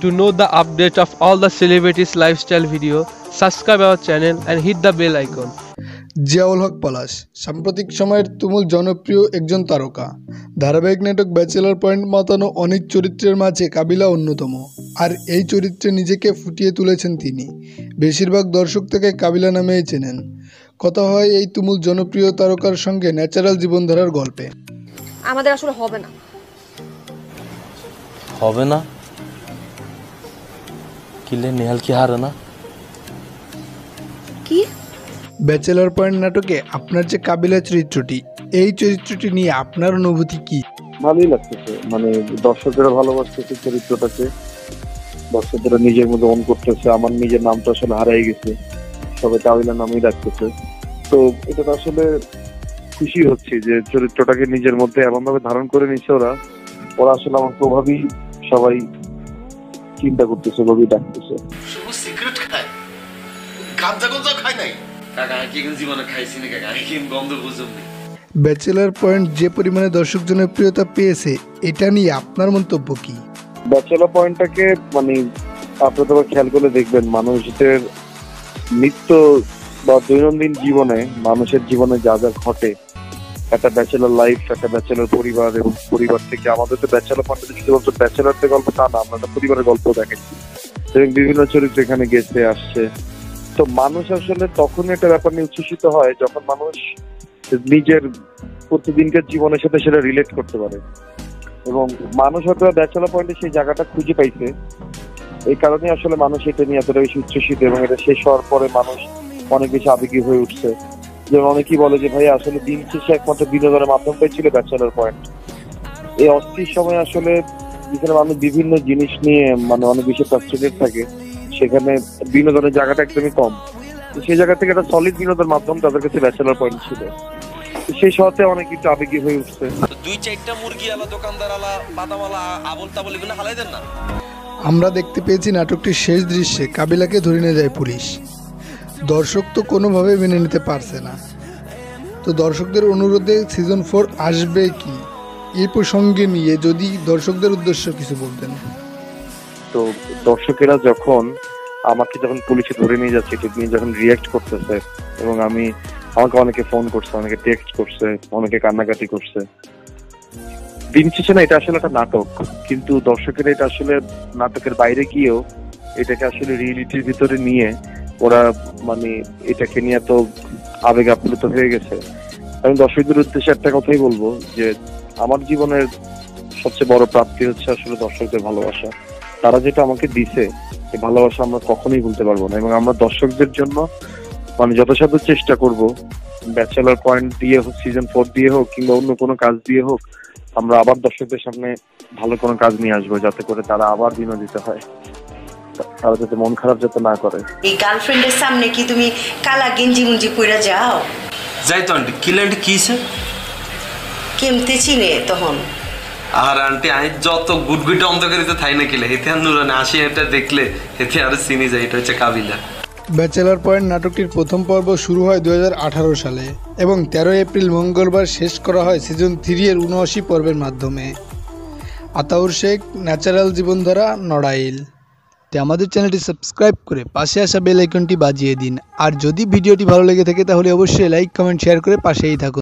To know the update of all the celebrities lifestyle video, subscribe our channel and hit the bell icon. Ziaul হক পলাশ সাম্প্রতিক সময়ের তুমুল জনপ্রিয় একজন তারকা। ধারাবাহিক নাটক ব্যাচেলর পয়েন্ট মাতানো অনেক চরিত্রের মাঝে কাবিলা অন্যতম। আর এই চরিত্রে নিজেকে ফুটিয়ে তুলেছেন তিনি। বেশিরভাগ দর্শক থেকে কাবিলা নামেই চেনেন। কথা হয় এই তুমুল জনপ্রিয় তারকার সঙ্গে ন্যাচারাল জীবনধারার গল্পে। আমাদের আসলে হবে না। হবে না? কিলে নেহাল কি হারে না? কি? ব্যাচেলর পয়েন্ট নাটকে আপনার যে কাবিলা চরিত্রটি এই চরিত্রটি নিয়ে আপনার অনুভূতি কি? ভালোই লাগতেছে। মানে দর্শকেরা ভালোবাসতেছে চরিত্রটাকে। দর্শকরা নিজের মধ্যে অন করতেছে। আমার নিজের নামটা আসলে হারাই গেছে। সবাই কাবিলা নামই রাখতেছে তো এটা আসলে খুশি হচ্ছি যে চরিত্রটাকে নিজের মধ্যে এমন ভাবে ধারণ করে নিচ্ছে ওরা ওরা আসলে আমার প্রভাবই সবাই চিন্তা করতেছে গভীর ডাকতেছে। শুধু সিগারেট খায়? গাঁজা গঞ্জা খায় নাই? কাকা কি জীবনে খাইছি না কাকা? কি গন্ধ বুঝুম নি? পয়েন্ট যে পরিমাণে দর্শক জনপ্রিয়তা পেয়েছে এটা নিয়ে আপনার মন্তব্য কি? ব্যাচেলর পয়েন্টটাকে মানে আপনি তো খেয়াল করে দেখবেন মানুষদের নিত্য বা দৈনন্দিন জীবনে মানুষের জীবনে যা যা ঘটে একটা ব্যাচেলর লাইফ একটা ব্যাচেলর পরিবার এবং পরিবার থেকে আমাদের তো ব্যাচেলর পয়েন্টে শুধুমাত্র ব্যাচেলরদের গল্প তা না, আমরা একটা পরিবারের গল্প দেখাচ্ছি এবং বিভিন্ন চরিত্র এখানে গেছে, আসছে। তো মানুষ আসলে তখন একটা ব্যাপার নিয়ে উচ্ছ্বসিত হয় যখন মানুষ নিজের প্রতিদিনকার জীবনের সাথে সেটা রিলেট করতে পারে। এবং মানুষ হয়তো ব্যাচেলর পয়েন্টে সেই জায়গাটা খুঁজে পাইছে। এই কারণে আসলে মানুষ এটা নিয়ে এতটা বেশি উচ্ছ্বসিত এবং এটা শেষ হওয়ার পরে মানুষ অনেক বেশি আবেগী হয়ে উঠছে। যেমন অনেকেই বলে যে ভাই আসলে দিন শেষে একমাত্র বিনোদনের মাধ্যমটাই ছিল ব্যাচেলর পয়েন্ট। এই অস্থির সময় আসলে যেখানে মানুষ বিভিন্ন জিনিস নিয়ে মানে অনেক বেশি ফ্রাস্ট্রেটেড থাকে সেখানে বিনোদনের জায়গাটা একদমই কম। তো সেই জায়গা থেকে একটা সলিড বিনোদন মাধ্যম তাদের কাছে ব্যাচেলর পয়েন্ট ছিল। তো সেই সহতে অনেক কিছু আবেগী হয়ে উঠছে। দুই চারটা মুরগি আলা দোকানদার আলা বাদামালা আবল তাবল এগুলো হালাই দেন না? আমরা দেখতে পেয়েছি নাটকটির শেষ দৃশ্যে কাবিলাকে ধরে নিয়ে যায় পুলিশ। দর্শক তো কোনোভাবে মেনে নিতে পারছে না। তো দর্শকদের অনুরোধে সিজন ফোর আসবে কি? এই প্রসঙ্গে নিয়ে যদি দর্শকদের উদ্দেশ্য কিছু বলতেন। তো দর্শকেরা যখন আমাকে যখন পুলিশে ধরে নিয়ে যাচ্ছে এটা নিয়ে যখন রিয়াক্ট করতেছে এবং আমি, আমাকে অনেকে ফোন করছে, অনেকে টেক্সট করছে, অনেকে কান্নাকাটি করছে। দিন শেষে না এটা আসলে একটা নাটক, কিন্তু দর্শকেরা এটা আসলে নাটকের বাইরে গিয়েও এটাকে আসলে রিয়েলিটির ভিতরে নিয়ে ওরা মানে এটাকে নিয়ে তো আবেগ আপ্লুত হয়ে গেছে। আমি দর্শকদের উদ্দেশ্যে একটা কথাই বলব যে, আমার জীবনের সবচেয়ে বড় প্রাপ্তি হচ্ছে আসলে দর্শকদের ভালোবাসা। তারা যেটা আমাকে দিছে, এই ভালোবাসা আমরা কখনোই ভুলতে পারব না। এবং আমরা দর্শকদের জন্য মানে যথাসাধ্য চেষ্টা করব। ব্যাচেলার পয়েন্ট দিয়ে হোক, সিজন ফোর দিয়ে হোক, কিংবা অন্য কোনো কাজ দিয়ে হোক, আমরা আবার দর্শকদের সামনে ভালো কোনো কাজ নিয়ে আসব, যাতে করে তারা আবার বিনোদিত হয়। তারা যাতে মন খারাপ যাতে না করে। এই গার্লফ্রেন্ডের সামনে কি তুমি কালা গেঞ্জি মুঞ্জি পইরা যাও? যাই তো আন্টি কিছে কেমতে চিনে তখন? আর আন্টি আমি যত গুটগুটি অন্ধকারিতে থাই না কিলে। হেতে আর নুরানে আসি এটা দেখলে হেতে আর চিনি যায় এটা হচ্ছে কাবিলা। ব্যাচেলর পয়েন্ট নাটকটির প্রথম পর্ব শুরু হয় দুই হাজার আঠারো সালে এবং তেরোই এপ্রিল মঙ্গলবার শেষ করা হয় সিজন থ্রি এর উনআশি পর্বের মাধ্যমে। আতাউর শেখ ন্যাচারাল জীবনধারা নড়াইল। তো আমাদের চ্যানেলটি সাবস্ক্রাইব করে পাশে আসা বেল আইকনটি বাজিয়ে দিন। আর যদি ভিডিওটি ভালো লেগে থাকে তাহলে অবশ্যই লাইক, কমেন্ট, শেয়ার করে পাশেই থাকুন।